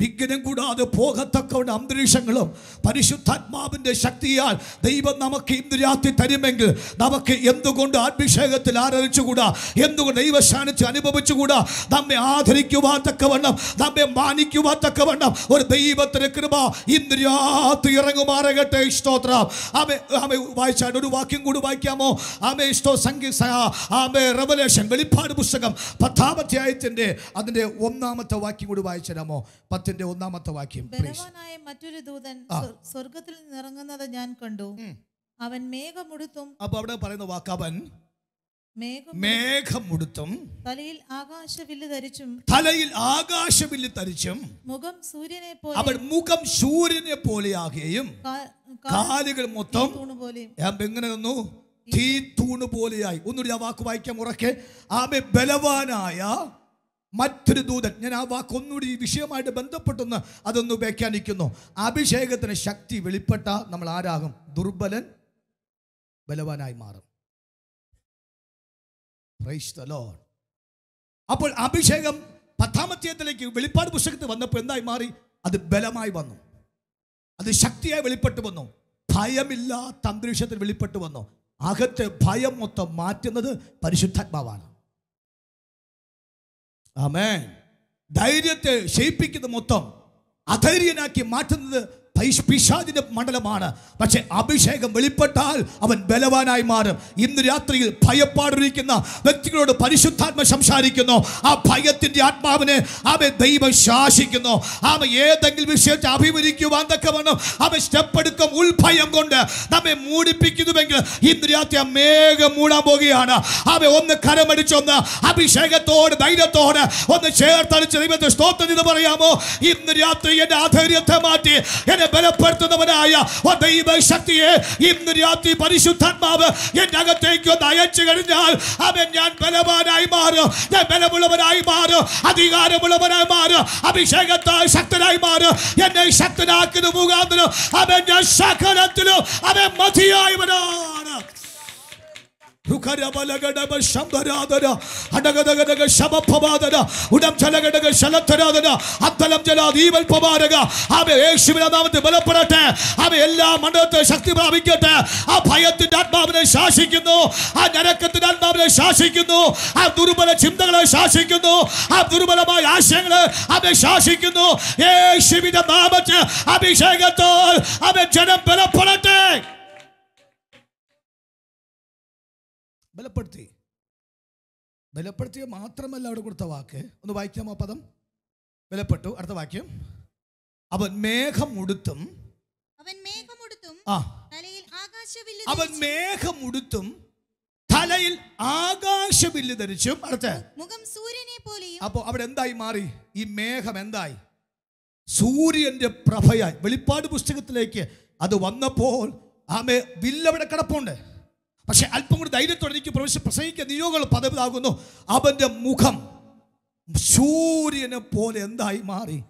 വിഘ്നം കൂടാതെ പോകത്തക്കവണ്ണം അന്തരീക്ഷങ്ങളും പരിശുദ്ധാത്മാവിന്റെ ശക്തിയാൽ ദൈവം നമുക്ക് ഇന്ന് രാത്രി തരുമെങ്കിൽ നമുക്ക് എന്തുകൊണ്ട് അഭിഷേകത്തിൽ ആരാധിച്ചുകൂടാ? എന്തുകൊണ്ട് ദൈവശാനിച്ച് അനുഭവിച്ചുകൂടാ? നമ്മെ ആദരിക്കുവാൻ തക്കവണ്ണം നമ്മെ മാനിക്കുവാൻ തക്കവണ്ണം ഒരു ദൈവത്തിന് കൃപ ഇന്ന് രാത്രി ഇറങ്ങുമാറകട്ടെ. സ്തോത്രം. ആമെ ആമെ വായിച്ചാൽ ഒരു വാക്യം കൂടി വായിക്കാമോ? ആമേ ഇഷ്ടോ സംഗീ ആമേ റവലേഷൻ വെളിപ്പാട് പുസ്തകം പത്താമധ്യായത്തിന്റെ അതിന്റെ ഒന്നാമത്തെ വാക്യം കൂടി വായിച്ചു തരാമോ പത്തിന്റെ ഒന്നാമത്തെ വാക്യം. ബലവാനായ മറ്റൊരു ദൂതൻ സ്വർ- സ്വർഗത്തിൽ നിറങ്ങുന്നത് ഞാൻ കണ്ടു. അവൻ മേഘമുടുത്തും അപ്പൊ അവിടെ പറയുന്ന വാക്ക് അവൻ മേഘമുടുത്തും തലയിൽ ആകാശവില്ല് ധരിച്ചും തലയിൽ ആകാശവില്ല് തരിച്ചും മുഖം സൂര്യനെ അവൻ മുഖം സൂര്യനെ പോലെയാകുകയും കാലുകൾ മൊത്തം എങ്ങനെ നിന്നു തീ തൂണ് പോലെയായി. ഒന്നുകൂടി ആ വാക്ക് വായിക്കാൻ ഉറക്കെ. ആമെ ബലവാനായ മറ്റൊരു ദൂതൻ. ഞാൻ ആ വാക്കൊന്നുകൂടി ഈ വിഷയമായിട്ട് ബന്ധപ്പെട്ടൊന്ന് അതൊന്ന് വ്യാഖ്യാനിക്കുന്നു. അഭിഷേകത്തിന് ശക്തി വെളിപ്പെട്ട നമ്മൾ ആരാകും? ദുർബലൻ ബലവാനായി മാറും. അപ്പോൾ അഭിഷേകം പത്താമധ്യായത്തിലേക്ക് വെളിപ്പാട് പുസ്തകത്തിൽ വന്നപ്പോൾ എന്തായി മാറി? അത് ബലമായി വന്നു. അത് ശക്തിയായി വെളിപ്പെട്ടു വന്നു. ഭയമില്ലാത്ത അന്തരീക്ഷത്തിൽ വെളിപ്പെട്ടു വന്നു. അകത്തെ ഭയം മൊത്തം മാറ്റുന്നത് പരിശുദ്ധാത്മാവാണ്. ആമേ ധൈര്യത്തെ ക്ഷയിപ്പിക്കുന്ന മൊത്തം. അധൈര്യനാക്കി മാറ്റുന്നത് പൈശ് പിശാചിന്റെ മണ്ഡലമാണ്. പക്ഷെ അഭിഷേകം വെളിപ്പെട്ടാൽ അവൻ ബലവാനായി മാറും. ഇന്ന് രാത്രിയിൽ ഭയപ്പാടിരിക്കുന്ന വ്യക്തികളോട് പരിശുദ്ധാത്മ സംസാരിക്കുന്നു. ആ ഭയത്തിന്റെ ആത്മാവിനെ അവൻ ദൈവം ശാസിക്കുന്നു. അവൻ ഏതെങ്കിലും വിഷയത്തെ അഭിമുഖിക്കുവാൻ തക്കവണ്ണം അവൻ സ്റ്റെപ്പ് എടുക്കും. ഉൾഭയം കൊണ്ട് നമ്മെ മൂടിപ്പിക്കുന്നുവെങ്കിൽ ഇന്ന് രാത്രി ആ മേഘം മൂടാൻ പോകുകയാണ്. അവ ഒന്ന് കരമടിച്ചൊന്ന് അഭിഷേകത്തോട് ധൈര്യത്തോട് ഒന്ന് ചേർത്തടിച്ച് ദൈവത്തെ സ്തോത്രം എന്ന് പറയാമോ? ഇന്ന് രാത്രി എന്റെ ആധൈര്യത്തെ മാറ്റി എന്നെ ബലപ്പെടുത്തുന്നവനായ ദൈവ ശക്തിയെ ഇന്ന് രാത്രി പരിശുദ്ധാത്മാവ് എന്റെ അകത്തേക്ക് ഒന്ന് അയച്ചു കഴിഞ്ഞാൽ അവൻ ഞാൻ ബലവാനായി മാറും. ഞാൻ ബലമുള്ളവനായി മാറും. അധികാരമുള്ളവനായി മാറും. അഭിഷേകത്താൽ ശക്തനായി മാറും. എന്നെ ശക്തനാക്കുന്ന മുഖാന്തരം അവൻ ഞാൻ സകലത്തിലും അവൻ മതിയായവനാണ് ബലപ്പെടട്ടെ. ആമേ എല്ലാ മണ്ഡലത്തെ ശക്തി പ്രാപിക്കട്ടെ. ആ ഭയത്തിന്റെ ആത്മാവിനെ ശാസിക്കുന്നു. ആ ഞരക്കത്തിന്റെ ആത്മാവിനെ ശാസിക്കുന്നു. ആ ദുർബല ചിന്തകളെ ശാസിക്കുന്നു. ആ ദുർബലമായ ആശയങ്ങളെ അവനെ ശാസിക്കുന്നു. യേശുവിന്റെ നാമത്തിൽ ജനം ബലപ്പെടട്ടെ. ബലപ്പെടുത്തി. ബലപ്പെടുത്തിയ മാത്രമല്ല അവിടെ കൊടുത്ത വാക്ക്. ഒന്ന് വായിക്കാമോ പദം? ബലപ്പെട്ടു. അടുത്ത വാക്യം. അവൻ മേഘം ഉടുത്തും അവൻ മേഘമുടുത്തും ആ. തലയിൽ ആകാശവില്ല് അവൻ മേഘം ഉടുത്തും തലയിൽ ആകാശവില്ല് ധരിച്ചും. അടുത്ത. മുഖം സൂര്യനെ പോലെയും അപ്പോൾ അവിടെ എന്തായി മാറി? ഈ മേഘം എന്തായി? സൂര്യന്റെ പ്രഭയായി. വെളിപ്പാട് പുസ്തകത്തിലേക്ക്. അത് വന്നപ്പോൾ ആമേ വില്ലവിടെ കിടപ്പുണ്ട്. പക്ഷെ അല്പം കൂടി ധൈര്യത്തോടെ എനിക്ക് പ്രവേശിച്ച് പ്രസംഗിക്കുക നിയോഗങ്ങൾ പദവിതാകുന്നു. അവന്റെ മുഖം സൂര്യനെ പോലെ എന്തായി മാറി.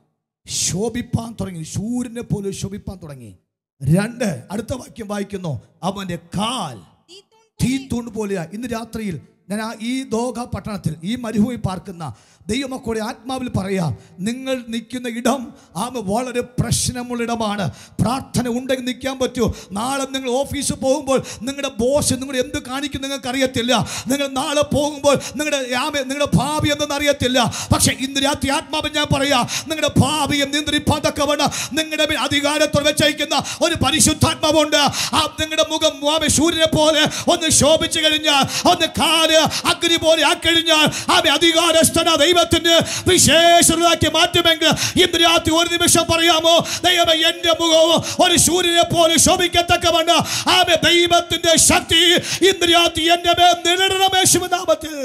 ശോഭിപ്പാൻ തുടങ്ങി. സൂര്യനെ പോലെ ശോഭിപ്പാൻ തുടങ്ങി. രണ്ട് അടുത്ത വാക്യം വായിക്കുന്നു. അവന്റെ കാൽ തീത്തൂൺ പോലെയാ ഇന്ന് രാത്രിയിൽ ഞാൻ ആ ഈ ദോഹ പട്ടണത്തിൽ ഈ മരുഭൂമി പാർക്കുന്ന ദൈവമക്കളുടെ ആത്മാവിൽ പറയാം നിങ്ങൾ നിൽക്കുന്ന ഇടം ആമ വളരെ പ്രശ്നമുള്ള ഇടമാണ്. പ്രാർത്ഥന ഉണ്ടെങ്കിൽ നിൽക്കാൻ പറ്റൂ. നാളെ നിങ്ങൾ ഓഫീസിൽ പോകുമ്പോൾ നിങ്ങളുടെ ബോസ് നിങ്ങളുടെ എന്ത് കാണിക്കും നിങ്ങൾക്ക് അറിയത്തില്ല. നിങ്ങൾ നാളെ പോകുമ്പോൾ നിങ്ങളുടെ യാമ നിങ്ങളുടെ ഭാവി എന്തെന്ന് അറിയത്തില്ല. പക്ഷേ ഇന്ന് രാത്രി ആത്മാവ് ഞാൻ പറയാം നിങ്ങളുടെ ഭാവിയെ നിയന്ത്രിപ്പാൻ തക്കവണ്ണം നിങ്ങളുടെ അധികാരത്തോട് വെച്ചയക്കുന്ന ഒരു പരിശുദ്ധാത്മാവുണ്ട്. ആ നിങ്ങളുടെ മുഖം സൂര്യനെ പോലെ ഒന്ന് ശോഭിച്ചു കഴിഞ്ഞാൽ ഒന്ന് കാൽ അഗ്നി പോലെ ആക്കഴിഞ്ഞാൽ അവിടെ അധികാരസ്ഥന ദൈവത്തിന് വിശേഷതാക്കി മാറ്റുമെങ്കിൽ ഇന്ന് രാത്രി ഒരു നിമിഷം പറയാമോ ദൈവം എന്റെ മുഖവും ഒരു സൂര്യനെ പോലെ ശോഭിക്കത്തക്കവണ്ണം ആമെ ദൈവത്തിന്റെ ശക്തി ഇന്ന് രാത്രി എന്റെ മേൽ നിഴലണമേശുവ നാമത്തിൽ.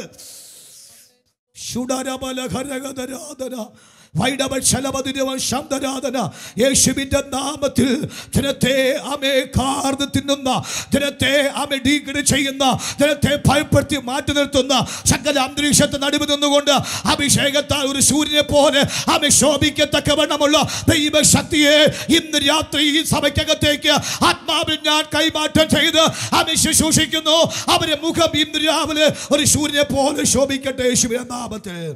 ശുഡരബലഘരഗതരാധന വൈഡവശലമതിരവൻ ശാന്തരാധന. യേശുവിന്റെ നാമത്തിൽ ജനത്തെ അമേ കാർന്ന് തിന്നുന്ന ജനത്തെ അമേ ഡീഗ്രഡ് ചെയ്യുന്ന ജനത്തെ ഭയപ്പെടുത്തി മാറ്റി നിർത്തുന്ന സകല അന്തരീക്ഷത്തെ നടുവ് നിന്നുകൊണ്ട് അഭിഷേകത്താൽ ഒരു സൂര്യനെ പോലെ അമേ ശോഭിക്കത്തക്കവണ്ണമുള്ള ദൈവശക്തിയെ ഇന്ന് രാത്രി ഈ സഭയ്ക്കകത്തേക്ക് ആത്മാവിൽ ഞാൻ കൈമാറ്റം ചെയ്ത് അമേ ശുശ്രൂഷിക്കുന്നു. അവരെ മുഖം ഇന്ന് രാവിലെ ഒരു സൂര്യനെ പോലെ ശോഭിക്കട്ടെ യേശുവിന്റെ നാമത്തിൽ.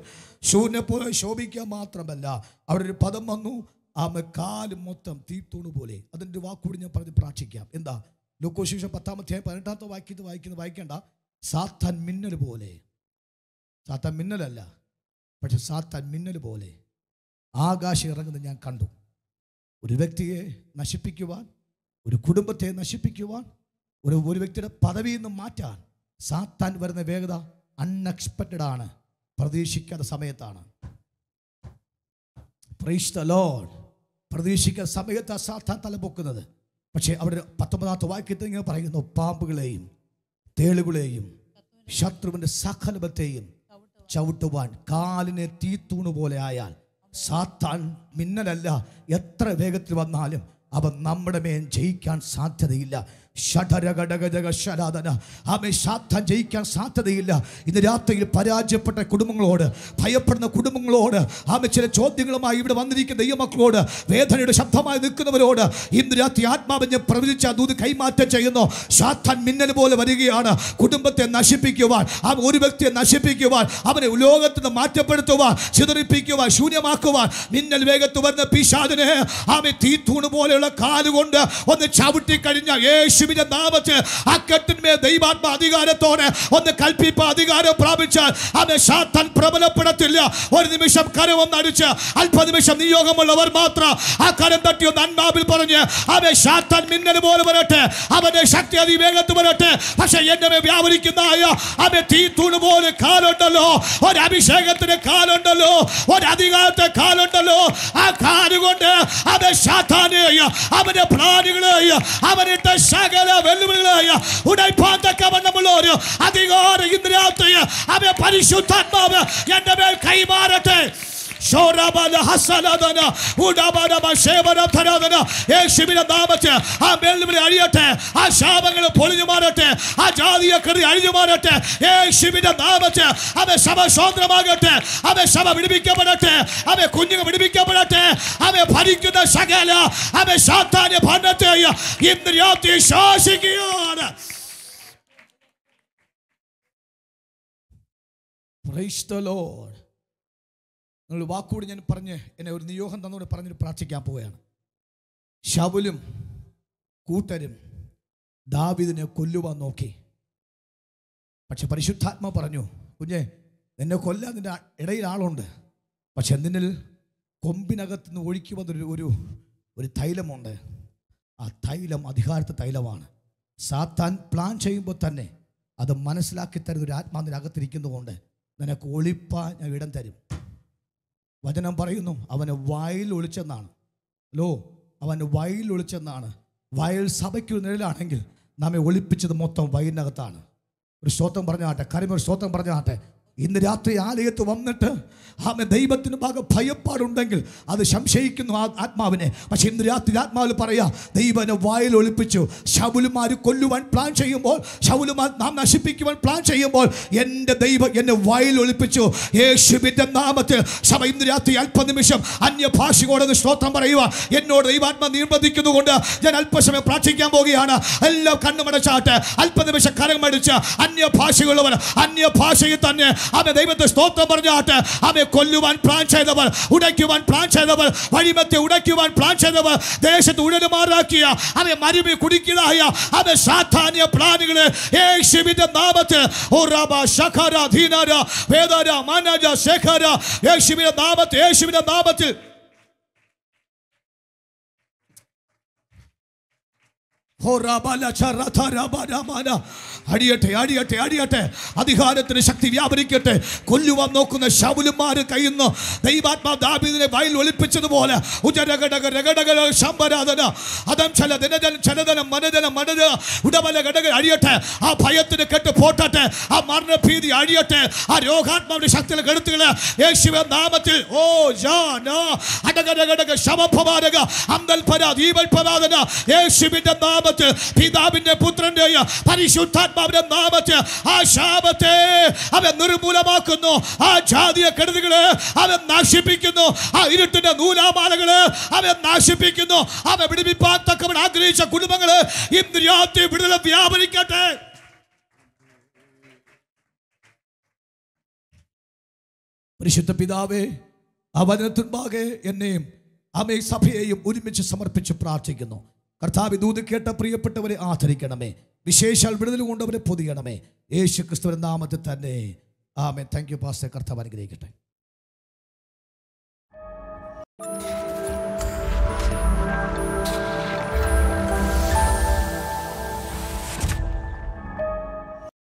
പോലെ ശോഭിക്കുക മാത്രമല്ല അവിടെ ഒരു പദം വന്നു. ആമ കാൽ മൊത്തം തീത്തൂണ് പോലെ. അതിന്റെ വാക്കുകൂടി ഞാൻ പറഞ്ഞ് പ്രാർത്ഥിക്കാം. എന്താ? ലൂക്കോശേഷം പത്താമത്തെ പതിനെട്ടാമത്തെ വാക്യത്ത് വായിക്കുന്നത് വായിക്കേണ്ട. സാത്താൻ മിന്നൽ പോലെ. സാത്താൻ മിന്നലല്ല പക്ഷെ സാത്താൻ മിന്നൽ പോലെ. ആകാശം ഇറങ്ങുന്നത് ഞാൻ കണ്ടു. ഒരു വ്യക്തിയെ നശിപ്പിക്കുവാൻ ഒരു കുടുംബത്തെ നശിപ്പിക്കുവാൻ ഒരു ഒരു വ്യക്തിയുടെ പദവിയിൽ നിന്ന് മാറ്റാൻ സാത്താൻ വരുന്ന വേഗത അൺഎക്സ്പെക്റ്റഡ് ആണ്. പ്രതീക്ഷിക്കാത്ത സമയത്താണ്. പ്രൈസ് സമയത്ത് സാത്താൻ തലപൊക്കുന്നത് പക്ഷേ അവിടെ പത്തൊമ്പതാമത്തെ വാക്യത്തിൽ ഇങ്ങനെ പറയുന്നു പാമ്പുകളെയും തേളുകളെയും ശത്രുവിന്റെ സകലബത്തെയും ചവിട്ടുവാൻ കാലിനെ തീത്തൂണ് പോലെ ആയാൽ സാത്താൻ മിന്നലല്ല എത്ര വേഗത്തിൽ വന്നാലും അവൻ നമ്മുടെ മേൽ ജയിക്കാൻ സാധ്യതയില്ല. ആമേ സാത്താൻ ജയിക്കാൻ സാധ്യതയില്ല. ഇന്ന് രാത്രിയിൽ പരാജയപ്പെട്ട കുടുംബങ്ങളോട് ഭയപ്പെടുന്ന കുടുംബങ്ങളോട് ആമേ ചില ചോദ്യങ്ങളുമായി ഇവിടെ വന്നിരിക്കുന്ന ദൈവമക്കളോട് വേദനയുടെ ശബ്ദമായി നിൽക്കുന്നവരോട് ഇന്ന് രാത്രി ആത്മാവിനെ പ്രവചിച്ച ദൂത് കൈമാറ്റം ചെയ്യുന്നു. സാത്താൻ മിന്നൽ പോലെ വരികയാണ്. കുടുംബത്തെ നശിപ്പിക്കുവാൻ ആ ഒരു വ്യക്തിയെ നശിപ്പിക്കുവാൻ അവനെ ലോകത്ത് നിന്ന് മാറ്റപ്പെടുത്തുവാൻ ചിതറിപ്പിക്കുവാൻ ശൂന്യമാക്കുവാൻ മിന്നൽ വേഗത്ത് വരുന്ന പിശാദിനെ ആമെ തീത്തൂണ് പോലെയുള്ള കാലുകൊണ്ട് ഒന്ന് ചവിട്ടി കഴിഞ്ഞ യേശുവിന്റെ നാമത്തിൽ ആ കെട്ടിന്മേൽ ദൈവാത്മ അധികാരത്തോടെ ഒന്ന് കൽപ്പിപ്പ അധികാരം പ്രാപിച്ചാൽ അവനെ ശാത്തൻ പ്രബലപ്പെടത്തില്ല. ഒരു നിമിഷം കരമൊന്നടിച്ച് അല്പനിമിഷം നിയോഗമുള്ളവർ മാത്രം ആ കരം തട്ടി ഒന്ന് അന്മാവിൽ പറഞ്ഞ് അവൻ ശാത്തൻ മിന്നൽ പോലെ വരട്ടെ അവന്റെ ശക്തി അതിവേഗത്ത് വരട്ടെ പക്ഷെ എന്നെ വ്യാപരിക്കുന്ന വ്യാപരിക്കുന്നതായ തീ തൂണ് പോലെ കാലുണ്ടല്ലോ ഒരു അഭിഷേകത്തിന് കാലുണ്ടല്ലോ ഒരു അധികാരത്തെ കാലുണ്ടല്ലോ. ആ കാലുകൊണ്ട് അവൻ സാത്താനെയും അവന്റെ പ്രാണികളെയും അവനിട്ട സകല വെല്ലുവിളികളായ? ഉടൈപ്പാന്തക്കവണ്ണമുള്ള ഒരു അധികാരം ഇന്ന് അവ പരിശുദ്ധാത്മാവ് എന്റെ മേൽ കൈമാറട്ടെ. ശോരാബാല ഹസനാദന, ഉഡാബാലബ ശേവനധനാദന. യേശുവിന്റെ നാമത്തിൽ ആ വെല്ലുവിളി അഴിയട്ടെ ആ ശാപങ്ങൾ പൊളിഞ്ഞു മാറട്ടെ ആ ജാതീയ കൃതി അഴിഞ്ഞു മാറട്ടെ യേശുവിന്റെ നാമത്തിൽ അവൻ സഭ സ്വതന്ത്രമാകട്ടെ അവൻ സഭ വിടുവിക്കപ്പെടട്ടെ അവൻ കുഞ്ഞുങ്ങൾ വിടുവിക്കപ്പെടട്ടെ അവൻ ഭരിക്കുന്ന സകല അവൻ സാത്താന്യ ഭരണത്തെ ഇന്ന് രാത്രി ശാസിക്കുകയാണ് Praise the Lord. നിങ്ങൾ വാക്കുകൂടി ഞാൻ പറഞ്ഞ് എന്നെ ഒരു നിയോഗം തന്നുകൊണ്ട് പറഞ്ഞിട്ട് പ്രാർത്ഥിക്കാൻ പോവുകയാണ്. ശബുലും കൂട്ടരും ദാവിദിനെ കൊല്ലുവാൻ നോക്കി. പക്ഷെ പരിശുദ്ധാത്മ പറഞ്ഞു കുഞ്ഞെ നിന്നെ കൊല്ലാൻ നിന്റെ ഇടയിൽ ആളുണ്ട്. പക്ഷെ എന്തിനിൽ കൊമ്പിനകത്ത് നിന്ന് ഒഴുക്കി വന്നൊരു ഒരു ഒരു തൈലമുണ്ട്. ആ തൈലം അധികാരത്തെ തൈലമാണ്. സാത്താൻ പ്ലാൻ ചെയ്യുമ്പോൾ തന്നെ അത് മനസ്സിലാക്കി തരുന്ന ഒരു ആത്മാവിനകത്തിരിക്കുന്നതുകൊണ്ട് നിനക്ക് ഒളിപ്പാൻ ഞാൻ ഇടം തരും. വചനം പറയുന്നു അവന് വായിൽ ഒളിച്ചെന്നാണ്. ലോ അവന് വായിൽ ഒളിച്ചെന്നാണ്. വയൽ സഭയ്ക്ക് നിഴലാണെങ്കിൽ നമ്മെ ഒളിപ്പിച്ചത് മൊത്തം വയലിനകത്താണ് ഒരു സ്വത്തം പറഞ്ഞാട്ടെ കരിമൊരു സ്വത്തം പറഞ്ഞാട്ടെ ഇന്ന് രാത്രി ആലയത്ത് വന്നിട്ട് ആമെ ദൈവത്തിന് ഭാഗം ഭയപ്പാടുണ്ടെങ്കിൽ അത് സംശയിക്കുന്നു ആ ആത്മാവിനെ. പക്ഷെ ഇന്ന് രാത്രി ആത്മാവിൽ പറയാ ദൈവനെ വായിൽ ഒളിപ്പിച്ചു. ശൗലുമാർ കൊല്ലുവാൻ പ്ലാൻ ചെയ്യുമ്പോൾ ശബുലുമാർ നാം നശിപ്പിക്കുവാൻ പ്ലാൻ ചെയ്യുമ്പോൾ എന്റെ ദൈവം എന്നെ വായിൽ ഒളിപ്പിച്ചു. യേശുവിന്റെ നാമത്തിൽ സഭ ഇന്ന് രാത്രി അല്പനിമിഷം അന്യഭാഷയോടെ സ്തോത്രം പറയുക. എന്നോട് ദൈവാത്മ നിർബന്ധിക്കുന്നതുകൊണ്ട് ഞാൻ അല്പസമയം പ്രാർത്ഥിക്കാൻ പോവുകയാണ്. എല്ലാം കണ്ണുമടച്ചാട്ട് അല്പനിമിഷം കരമടിച്ച് അന്യഭാഷകളുള്ളവർ അന്യഭാഷയിൽ തന്നെ അവൻ ദൈവത്തെ സ്തോത്രം പറഞ്ഞാട്ട് ആമേ കൊല്ലുവാൻ പ്ലാൻ ചെയ്തവർ ഉടയ്ക്കുവാൻ പ്ലാൻ ചെയ്തവർ വഴിമത്തെ ഉടയ്ക്കുവാൻ പ്ലാൻ ചെയ്തവർ ദേശത്ത് ഉഴലുമാറാക്കിയ അവനെ മരുമി കുടിക്കുന്നതായ അവൻ സാധാന്യ പ്ലാനുകൾ യേശുവിന്റെ നാമത്തിൽ റബ വേദര മനജ ശേഖര യേശുവിന്റെ നാമത്തിൽ യേശുവിന്റെ നാമത്തിൽ ഹോ റാബാല ചറഥ റാബാരാമാന. അടിയട്ടെ അടിയട്ടെ അടിയട്ടെ. അധികാരത്തിന് ശക്തി വ്യാപരിക്കട്ടെ. കൊല്ലുവാൻ നോക്കുന്ന ശബുലുമാർ കയ്യുന്നു. ദൈവാത്മാ ദാബിദിനെ വയൽ ഒളിപ്പിച്ചതുപോലെ. ശമ്പരാധന അതം ചല ദിനജനം ചലതനം മനജനം മനജ ഉടമല ഘടക അഴിയട്ടെ ആ ഭയത്തിന് കെട്ട് പോട്ടട്ടെ ആ മരണഭീതി അഴിയട്ടെ ആ രോഗാത്മാവിന്റെ ശക്തിയുടെ കെടുത്തുകൾ യേശുവ നാമത്തിൽ. ഓ ജാന അടകട ഘടക ശമഭവാരക അന്തൽപര ദീപൽപരാധന. യേശുവിന്റെ നാമത്തിൽ പിതാവിന്റെ പുത്രന്റെ പരിശുദ്ധാത്മാവിന്റെ നാമത്തെ ആ ശാപത്തെ അവൻ നിർമൂലമാക്കുന്നു. ആ ജാതിയ കെടുതികൾ അവൻ നാശിപ്പിക്കുന്നു. ആ ഇരുട്ടിന്റെ നൂലാമാലകൾ അവൻ നാശിപ്പിക്കുന്നു. അവൻ വിടുവിപ്പാൻ തക്കവൻ ആഗ്രഹിച്ച കുടുംബങ്ങൾ ഇന്ന് രാത്രി വിടുതല വ്യാപരിക്കട്ടെ. പരിശുദ്ധ പിതാവേ ആ വചനത്തിൻപാകെ എന്നെയും അമ്മേ സഭയെയും ഒരുമിച്ച് സമർപ്പിച്ച് പ്രാർത്ഥിക്കുന്നു. കർത്താവ് ദൂത് കേട്ട പ്രിയപ്പെട്ടവരെ ആദരിക്കണമേ. വിശേഷാൽ വിടുതൽ കൊണ്ടവരെ പൊതിയണമേ. യേശു ക്രിസ്തുവിന്റെ നാമത്തിൽ തന്നെ. ആമേ താങ്ക് യു പാസ്റ്റർ കർത്താവ് അനുഗ്രഹിക്കട്ടെ.